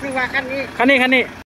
คือว่าคันนี้ คันนี้คันนี้